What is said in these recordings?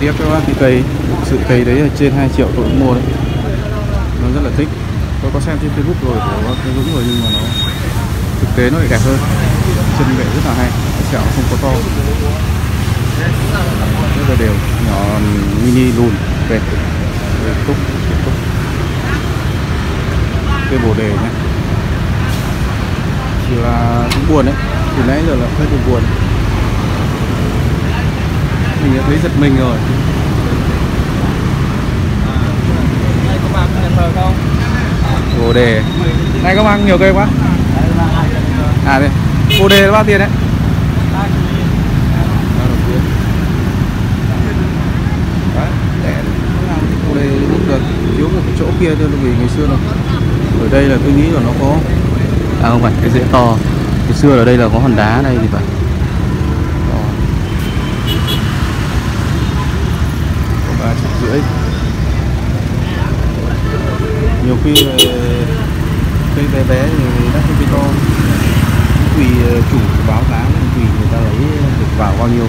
tiếc các bác cái cây. Sự cây đấy là trên 2 triệu tôi cũng mua đấy. Nó rất là thích. Tôi có xem trên facebook rồi của bác cái Dũng rồi, nhưng mà nó thực tế nó lại đẹp hơn. Chân vệ rất là hay. Sẹo không có to. Rất là đều. Nhỏ, mini, lùn đẹp túc túc. Cái bồ đề nhé chỉ là cũng buồn đấy. Từ nãy giờ là hơi buồn mình đã thấy giật mình rồi. Đây có mang thờ không? bồ đề. Này, có mang nhiều cây quá. À đây. Bồ đề là bao tiền đấy? Bồ đề cũng được, thiếu một cái chỗ kia thôi vì ngày xưa là ở đây là tôi nghĩ là nó có à không phải, cái dễ to. Ngày xưa ở đây là có hòn đá đây thì phải to có ba triệu rưỡi nhiều khi là cây bé bé thì đắt hơn cây to tùy chủ báo giá tùy người ta lấy được vào bao nhiêu.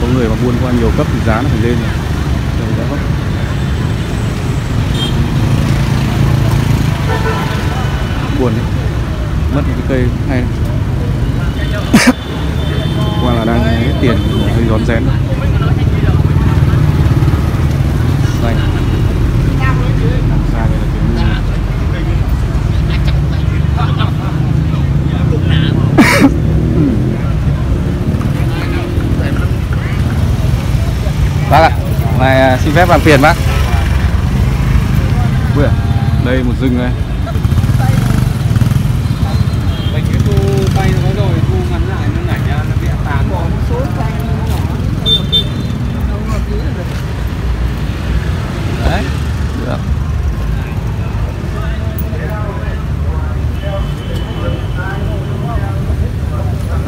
Có người mà buôn qua nhiều cấp thì giá nó phải lên rồi. Rồi giá buồn đấy. Mất một cái cây hay. Qua là đang hết tiền hơi rón rén rồi xanh đằng xa đây là cái mưa bác ạ này xin phép làm phiền bác. Ui, à, đây một rừng này Mình cái thu bay nó có rồi, thu ngắn lại nó nhảy ra, nó bị tàn. đấy được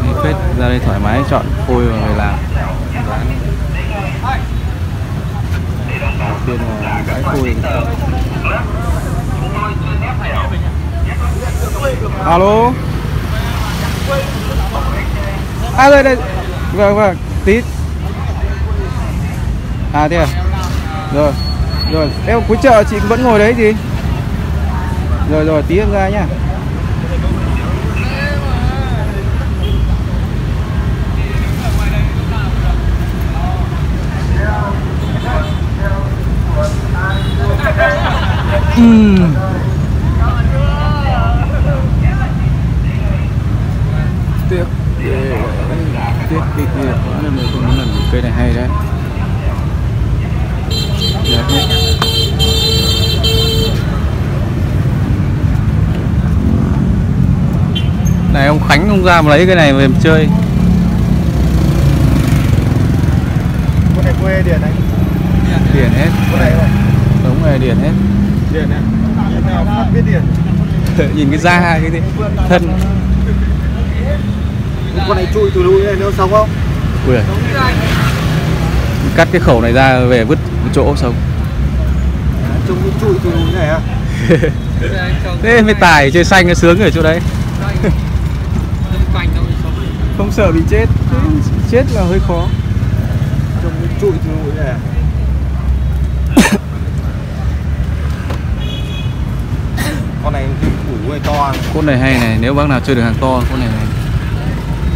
Đấy, phết ra đây thoải mái chọn phôi và người làm Bán. đầu tiên là bãi phôi alo? À đây đây. Vâng vâng. Tí. À thế à? Rồi rồi. Em cuối chợ chị vẫn ngồi đấy gì rồi rồi, tí em ra nhá. Ừm. tiếc tiếc cái kia quá nên mình không muốn làm cây này hay đấy đẹp đấy này ông Khánh ông ra mà lấy cái này về chơi Con này quê điền anh. điển hết Con này không? đúng này điển hết Điền này. Nào phát biết điền. nhìn cái da cái gì thân Con này chui từ núi này nó sống không? ui giời. cắt cái khẩu này ra về vứt một chỗ sống Trông nó chui từ núi này à? thế mới tài chơi xanh nó sướng ở chỗ đấy không sợ bị chết Thế chết là hơi khó Trông nó chui từ núi này à? Con này củ này to con này hay này nếu bác nào chơi được hàng to con này này.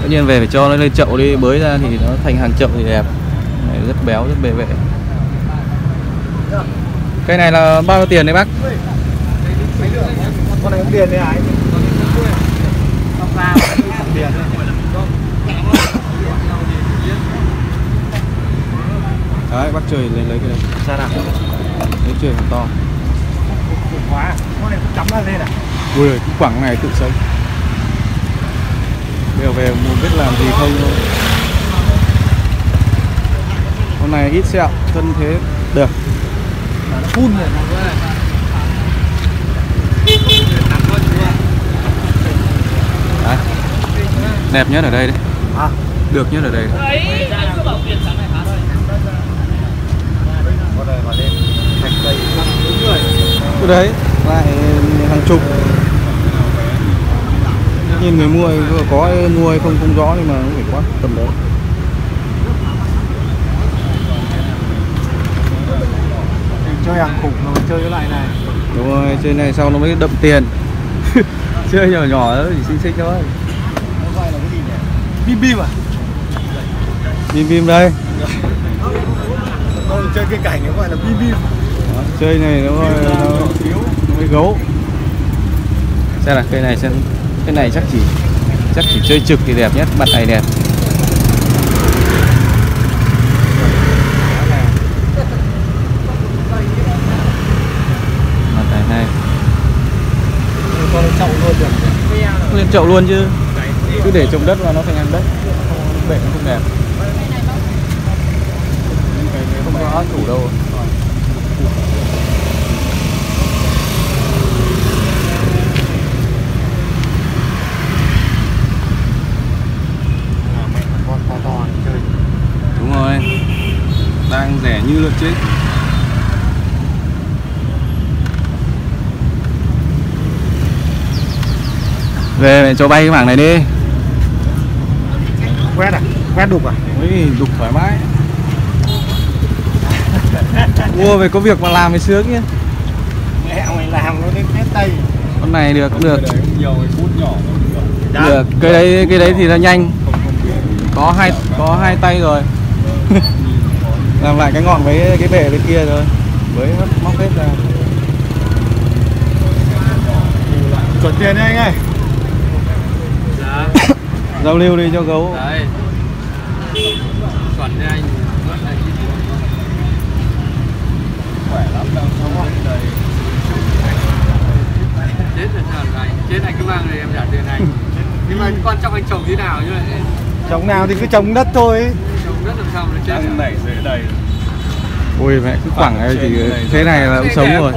Tất nhiên về phải cho nó lên chậu đi bới ra thì nó thành hàng chậu thì đẹp. Này rất béo rất bề vệ cây này là bao nhiêu tiền đấy bác? Con này cũng điền đấy à? Không không điền đấy bác chơi lên lấy cái đấy Sao nào? lấy chơi hàng to Khóa Con này cũng cắm ra lên à? ui cái quảng này tự sống. Bây giờ về muốn biết làm gì không thôi. Con này ít sẹo thân thế. Được. Phun rồi nó có này đấy. Đẹp nhất ở đây đấy. À, được nhất ở đây. Con này mà lên thành cây đúng người cái đấy. Lại hàng chục. Nhìn người mua có mua hay không không rõ nhưng mà cũng phải quá tầm đấy. Chơi hàng khủng mà chơi cái loại này. Đúng rồi chơi này sau nó mới đậm tiền. Chơi nhỏ nhỏ đó chỉ xinh xinh thôi. Nó gọi là cái gì nhỉ bim bim à? Bim bim đây. Không chơi cái cảnh nó gọi là bim bim đó, chơi này nó, nó, mới gấu. Xem là cây này xem cái này chắc chỉ chắc chỉ chơi trực thì đẹp nhất mặt này đẹp. Mặt này hay. Con lên chậu luôn chứ. Cứ để trồng đất là nó thành ăn đất. Bể nó không đẹp. Không có chủ đâu con to to chơi đúng rồi lợn chết về mẹ cho bay cái mảng này đi. Quét à? Quét đục à? Ui, đục thoải mái. Mua về có việc mà làm thì sướng nhá mẹ mày làm nó đến hết tay. Con này được cũng được. nhiều cái bút nhỏ được. Cái đấy cái đấy thì nó nhanh. Có hai có hai tay rồi làm lại cái ngọn với cái bể bên kia rồi với móc, hết ra. Chuẩn tiền đấy anh ơi. Dạ, giao lưu đi cho gấu. Đấy Chuẩn đấy anh. Là khỏe lắm đâu không Chết rồi sao anh Chết anh cứ mang này em trả tiền anh. Nhưng mà quan trọng anh trồng thế nào chứ lại trồng nào thì cứ trồng đất thôi Đang nảy rễ đầy ui mẹ cứ quẳng này thì thế này là cũng Cái sống rồi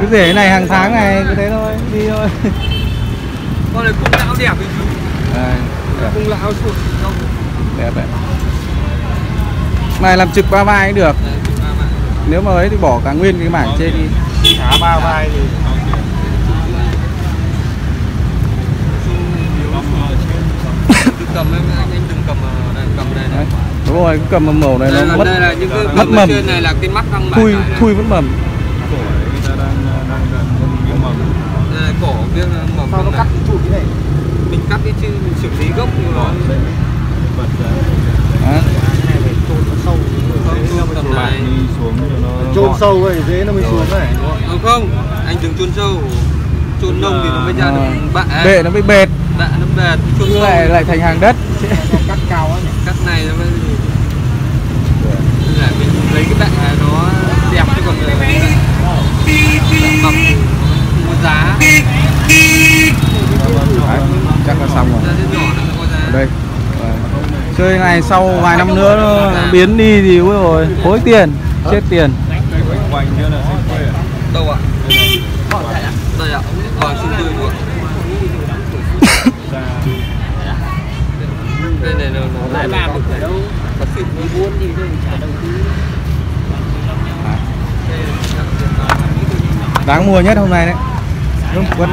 cứ để này hàng tháng này cứ thế thôi đi thôi. Con này cung lão đẹp thì chú. Cung lão sụt không. Đẹp đấy này làm trực ba vai cũng được. Đấy, nếu mà ấy thì bỏ cả nguyên cái mảng trên đi. thả ba vai thì cầm em, anh, anh đừng cầm ở đây, cầm ở đây này. Đúng rồi cứ cầm mầm màu này đây nó là, mất đây là những cái mất mầm. trên này là cái mắt đang thui này. thui vẫn mầm. Người ta đang đang gần những mầm. Đây là cổ kia là mầm sao nó cắt trụ cái này? Mình cắt đi chứ mình xử lý gốc nó. Bật ra. Đó. hay phải chôn nó sâu Không, này. đi xuống cho nó chôn sâu vậy dễ nó mới xuống này Không không, anh đừng chôn sâu. Chôn nông thì nó mới ra Ờ, được bạ bệ nó mới bệt Bạ nó bệt, chôn chứ sâu lại lại thành hàng đất. Cắt cao á nhỉ? Cắt này nó mới là mình lấy cái bạ nó đẹp chứ còn ờ, mập có giá. Đấy, chắc là xong rồi. Nó đây. Chơi này sau vài năm nữa nó biến đi thì ui rồi hối tiền chết tiền. À? Đâu ạ? Đây ạ, vâng xin tươi Đây này nó nó lại làm được đâu Nó xịt nó buôn thì tôi trả đầu tư. Đáng mua nhất hôm nay đấy. Đúng quất.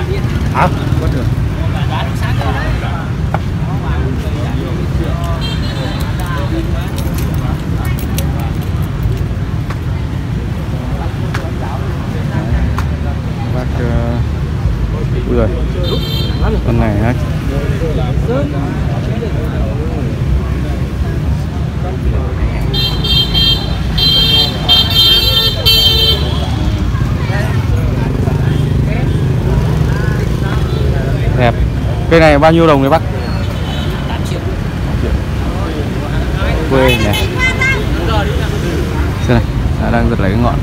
Hả? Có được. Bác uh, ui rồi con này á cây này bao nhiêu đồng đấy bác 8 triệu quê này. xem này à, đang giật lấy cái ngọn.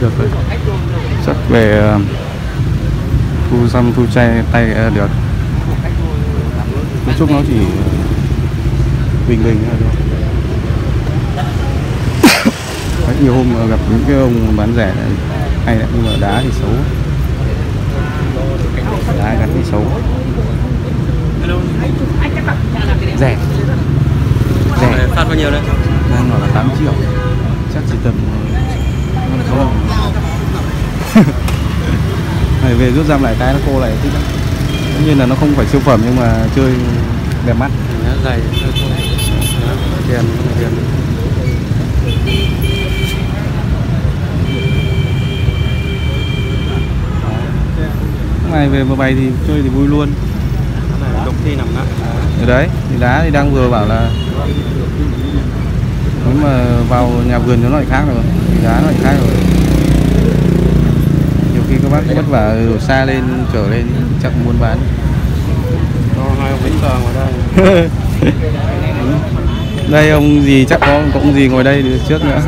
Được rồi. Chắc về ờ, thu xăm thu chay tay ờ, được. Nói chung nó chỉ bình bình thôi thôi Đấy, nhiều hôm gặp những cái ông bán rẻ này hay đấy nhưng mà đá thì xấu đá gắn thì xấu rẻ rẻ Phát bao nhiêu đấy? đang nói là 8 triệu chắc chỉ tầm đồng này về rút giam lại cái nó cô lại thích lắm tất nhiên là nó không phải siêu phẩm nhưng mà chơi đẹp mắt dày không đèn đèn ngày về mà bày thì chơi thì vui luôn. Này đục thi nằm nặng ở đấy thì đá thì đang vừa bảo là nếu mà vào nhà vườn nó lại khác rồi thì đá nó lại khác rồi. Nhiều khi các bác vất vả ở xa lên trở lên chắc muốn bán. Có hai ông bánh cờ ngoài đây. Đây ông gì chắc có ông gì ngồi đây trước nữa